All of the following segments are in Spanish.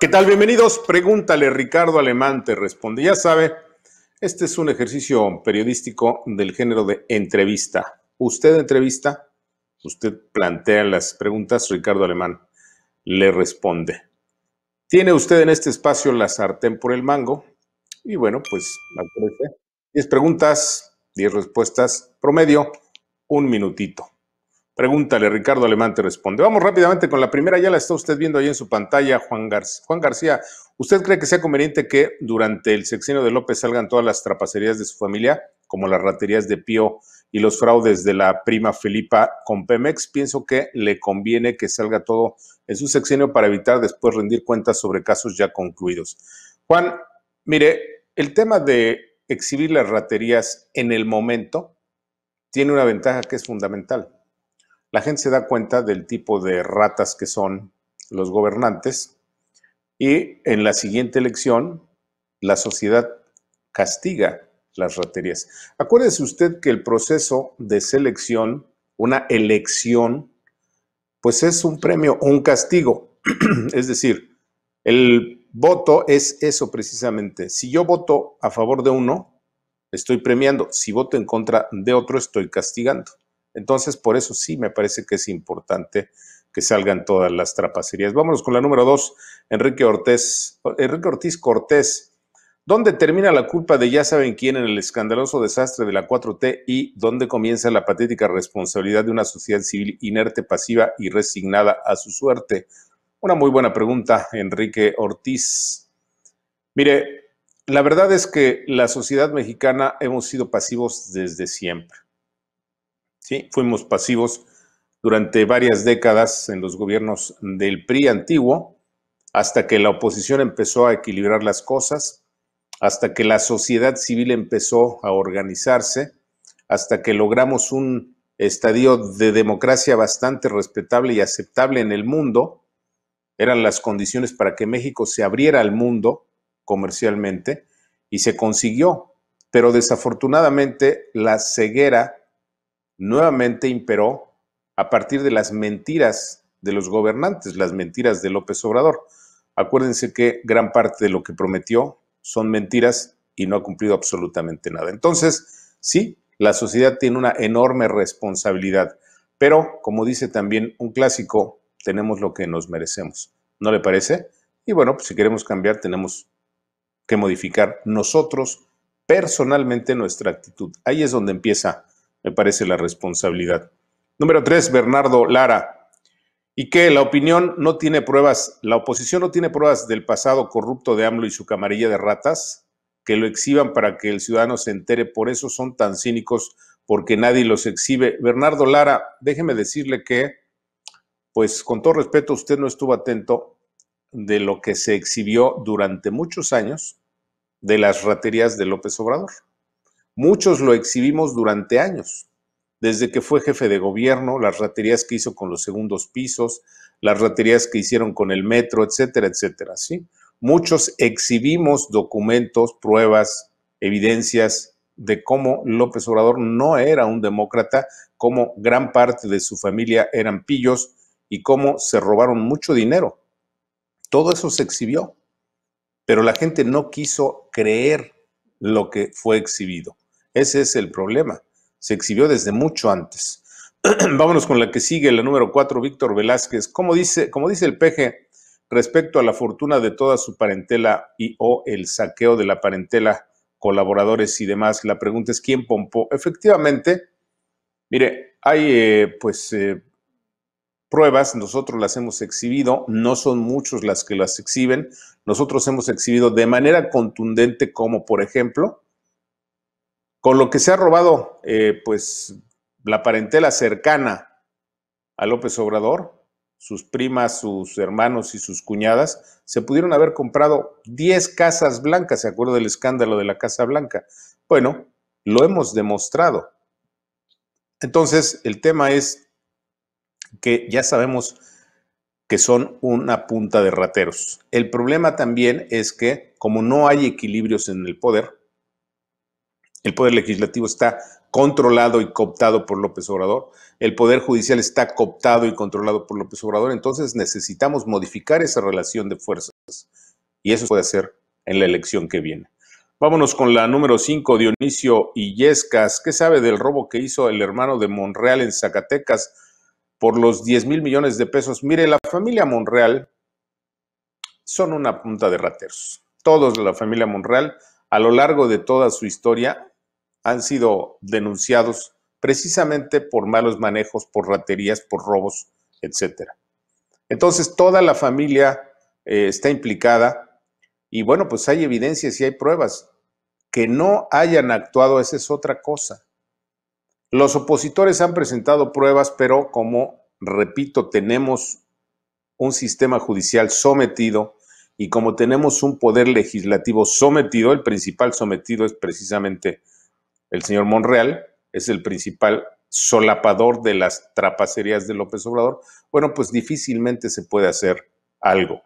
¿Qué tal? Bienvenidos. Pregúntale, Ricardo Alemán te responde. Ya sabe, este es un ejercicio periodístico del género de entrevista. Usted entrevista, usted plantea las preguntas, Ricardo Alemán le responde. Tiene usted en este espacio la sartén por el mango y bueno, pues acuérdese, 10 preguntas, 10 respuestas, promedio, un minutito. Pregúntale, Ricardo Alemán te responde. Vamos rápidamente con la primera, ya la está usted viendo ahí en su pantalla, Juan García. Juan García, ¿usted cree que sea conveniente que durante el sexenio de López salgan todas las trapacerías de su familia, como las raterías de Pío y los fraudes de la prima Felipa con Pemex? Pienso que le conviene que salga todo en su sexenio para evitar después rendir cuentas sobre casos ya concluidos. Juan, mire, el tema de exhibir las raterías en el momento tiene una ventaja que es fundamental la gente se da cuenta del tipo de ratas que son los gobernantes y en la siguiente elección la sociedad castiga las raterías. Acuérdese usted que el proceso de selección, una elección, pues es un premio o un castigo. es decir, el voto es eso precisamente. Si yo voto a favor de uno, estoy premiando. Si voto en contra de otro, estoy castigando. Entonces, por eso sí me parece que es importante que salgan todas las trapacerías. Vámonos con la número dos, Enrique Ortiz. Enrique Ortiz Cortés. ¿Dónde termina la culpa de ya saben quién en el escandaloso desastre de la 4T y dónde comienza la patética responsabilidad de una sociedad civil inerte, pasiva y resignada a su suerte? Una muy buena pregunta, Enrique Ortiz. Mire, la verdad es que la sociedad mexicana hemos sido pasivos desde siempre. Fuimos pasivos durante varias décadas en los gobiernos del PRI antiguo, hasta que la oposición empezó a equilibrar las cosas, hasta que la sociedad civil empezó a organizarse, hasta que logramos un estadio de democracia bastante respetable y aceptable en el mundo, eran las condiciones para que México se abriera al mundo comercialmente y se consiguió. Pero desafortunadamente la ceguera nuevamente imperó a partir de las mentiras de los gobernantes, las mentiras de López Obrador. Acuérdense que gran parte de lo que prometió son mentiras y no ha cumplido absolutamente nada. Entonces, sí, la sociedad tiene una enorme responsabilidad, pero como dice también un clásico, tenemos lo que nos merecemos. ¿No le parece? Y bueno, pues si queremos cambiar, tenemos que modificar nosotros personalmente nuestra actitud. Ahí es donde empieza me parece la responsabilidad. Número tres, Bernardo Lara. Y que la opinión no tiene pruebas, la oposición no tiene pruebas del pasado corrupto de AMLO y su camarilla de ratas, que lo exhiban para que el ciudadano se entere, por eso son tan cínicos, porque nadie los exhibe. Bernardo Lara, déjeme decirle que, pues con todo respeto, usted no estuvo atento de lo que se exhibió durante muchos años de las raterías de López Obrador. Muchos lo exhibimos durante años, desde que fue jefe de gobierno, las raterías que hizo con los segundos pisos, las raterías que hicieron con el metro, etcétera, etcétera, ¿sí? Muchos exhibimos documentos, pruebas, evidencias de cómo López Obrador no era un demócrata, cómo gran parte de su familia eran pillos y cómo se robaron mucho dinero. Todo eso se exhibió, pero la gente no quiso creer lo que fue exhibido. Ese es el problema. Se exhibió desde mucho antes. Vámonos con la que sigue, la número cuatro, Víctor Velázquez. Como dice, como dice el peje, respecto a la fortuna de toda su parentela y o el saqueo de la parentela, colaboradores y demás, la pregunta es quién pompó. Efectivamente, mire, hay eh, pues eh, pruebas, nosotros las hemos exhibido, no son muchos las que las exhiben, nosotros hemos exhibido de manera contundente como por ejemplo con lo que se ha robado, eh, pues, la parentela cercana a López Obrador, sus primas, sus hermanos y sus cuñadas, se pudieron haber comprado 10 casas blancas, ¿se acuerda del escándalo de la Casa Blanca? Bueno, lo hemos demostrado. Entonces, el tema es que ya sabemos que son una punta de rateros. El problema también es que, como no hay equilibrios en el poder, El poder legislativo está controlado y cooptado por López Obrador. El poder judicial está cooptado y controlado por López Obrador. Entonces necesitamos modificar esa relación de fuerzas. Y eso se puede hacer en la elección que viene. Vámonos con la número 5, Dionisio Illescas. ¿Qué sabe del robo que hizo el hermano de Monreal en Zacatecas por los 10 mil millones de pesos? Mire, la familia Monreal son una punta de rateros. Todos de la familia Monreal, a lo largo de toda su historia, han sido denunciados precisamente por malos manejos, por raterías, por robos, etc. Entonces, toda la familia eh, está implicada y bueno, pues hay evidencias y hay pruebas. Que no hayan actuado, esa es otra cosa. Los opositores han presentado pruebas, pero como, repito, tenemos un sistema judicial sometido y como tenemos un poder legislativo sometido, el principal sometido es precisamente el señor Monreal, es el principal solapador de las trapacerías de López Obrador, bueno, pues difícilmente se puede hacer algo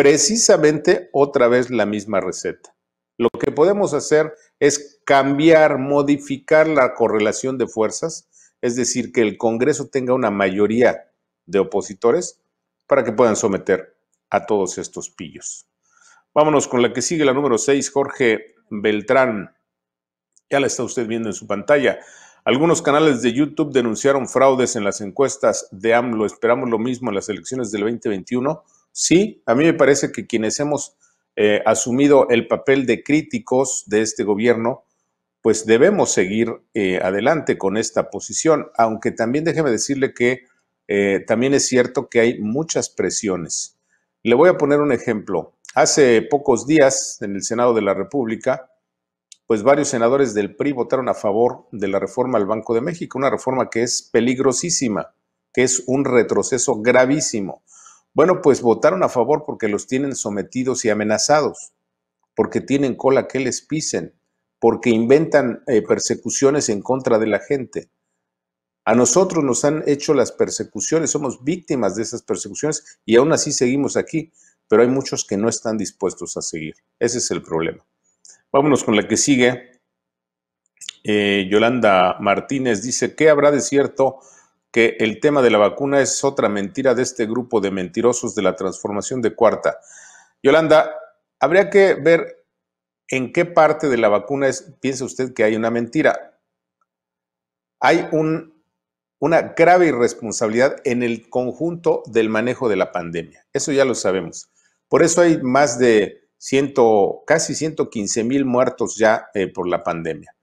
precisamente otra vez la misma receta. Lo que podemos hacer es cambiar, modificar la correlación de fuerzas, es decir, que el Congreso tenga una mayoría de opositores para que puedan someter a todos estos pillos. Vámonos con la que sigue, la número 6, Jorge Beltrán. Ya la está usted viendo en su pantalla. Algunos canales de YouTube denunciaron fraudes en las encuestas de AMLO. Esperamos lo mismo en las elecciones del 2021 Sí, a mí me parece que quienes hemos eh, asumido el papel de críticos de este gobierno, pues debemos seguir eh, adelante con esta posición, aunque también déjeme decirle que eh, también es cierto que hay muchas presiones. Le voy a poner un ejemplo. Hace pocos días en el Senado de la República, pues varios senadores del PRI votaron a favor de la reforma al Banco de México, una reforma que es peligrosísima, que es un retroceso gravísimo. Bueno, pues votaron a favor porque los tienen sometidos y amenazados, porque tienen cola que les pisen, porque inventan eh, persecuciones en contra de la gente. A nosotros nos han hecho las persecuciones, somos víctimas de esas persecuciones y aún así seguimos aquí, pero hay muchos que no están dispuestos a seguir. Ese es el problema. Vámonos con la que sigue. Eh, Yolanda Martínez dice, ¿qué habrá de cierto que el tema de la vacuna es otra mentira de este grupo de mentirosos de la transformación de cuarta. Yolanda, habría que ver en qué parte de la vacuna es, piensa usted que hay una mentira. Hay un, una grave irresponsabilidad en el conjunto del manejo de la pandemia. Eso ya lo sabemos. Por eso hay más de ciento, casi 115 mil muertos ya eh, por la pandemia.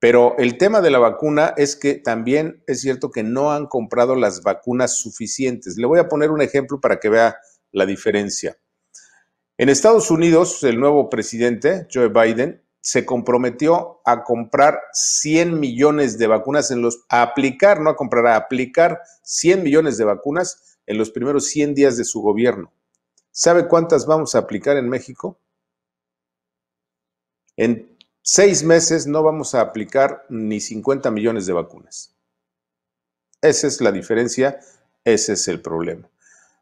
Pero el tema de la vacuna es que también es cierto que no han comprado las vacunas suficientes. Le voy a poner un ejemplo para que vea la diferencia. En Estados Unidos, el nuevo presidente, Joe Biden, se comprometió a comprar 100 millones de vacunas en los, a aplicar, no a comprar, a aplicar 100 millones de vacunas en los primeros 100 días de su gobierno. ¿Sabe cuántas vamos a aplicar en México? En seis meses no vamos a aplicar ni 50 millones de vacunas. Esa es la diferencia, ese es el problema.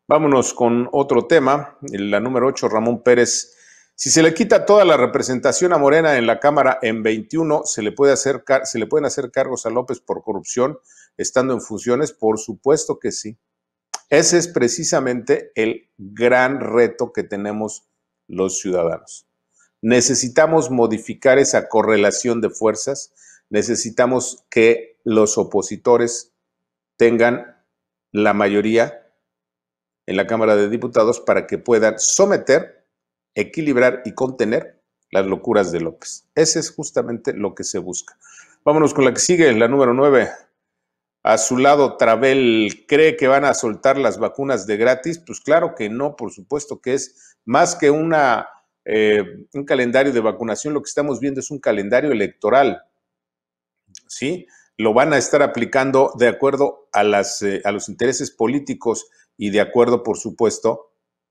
Vámonos con otro tema, la número 8, Ramón Pérez. Si se le quita toda la representación a Morena en la Cámara en 21, ¿se le, puede hacer, ¿se le pueden hacer cargos a López por corrupción estando en funciones? Por supuesto que sí. Ese es precisamente el gran reto que tenemos los ciudadanos. Necesitamos modificar esa correlación de fuerzas, necesitamos que los opositores tengan la mayoría en la Cámara de Diputados para que puedan someter, equilibrar y contener las locuras de López. Ese es justamente lo que se busca. Vámonos con la que sigue, la número nueve. A su lado, Travel cree que van a soltar las vacunas de gratis. Pues claro que no, por supuesto que es más que una eh, un calendario de vacunación, lo que estamos viendo es un calendario electoral. ¿Sí? Lo van a estar aplicando de acuerdo a, las, eh, a los intereses políticos y de acuerdo, por supuesto,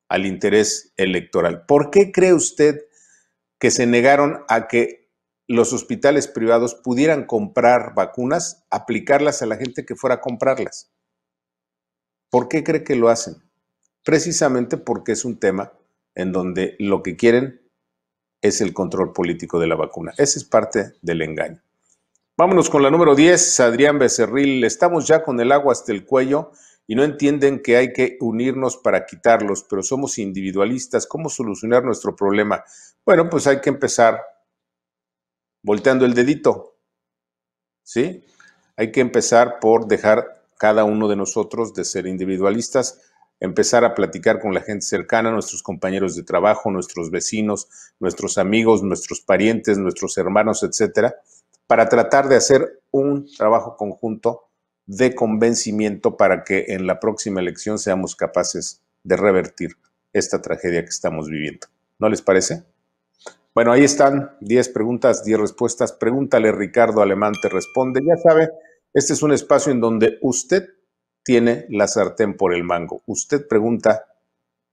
al interés electoral. ¿Por qué cree usted que se negaron a que los hospitales privados pudieran comprar vacunas, aplicarlas a la gente que fuera a comprarlas? ¿Por qué cree que lo hacen? Precisamente porque es un tema en donde lo que quieren es el control político de la vacuna. Ese es parte del engaño. Vámonos con la número 10, Adrián Becerril. Estamos ya con el agua hasta el cuello y no entienden que hay que unirnos para quitarlos, pero somos individualistas. ¿Cómo solucionar nuestro problema? Bueno, pues hay que empezar volteando el dedito. ¿Sí? Hay que empezar por dejar cada uno de nosotros de ser individualistas, empezar a platicar con la gente cercana, nuestros compañeros de trabajo, nuestros vecinos, nuestros amigos, nuestros parientes, nuestros hermanos, etcétera, para tratar de hacer un trabajo conjunto de convencimiento para que en la próxima elección seamos capaces de revertir esta tragedia que estamos viviendo. ¿No les parece? Bueno, ahí están 10 preguntas, 10 respuestas. Pregúntale Ricardo Alemán, te responde. Ya sabe, este es un espacio en donde usted tiene la sartén por el mango. Usted pregunta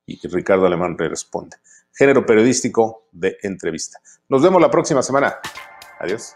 y Ricardo Alemán le responde. Género periodístico de entrevista. Nos vemos la próxima semana. Adiós.